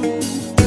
Música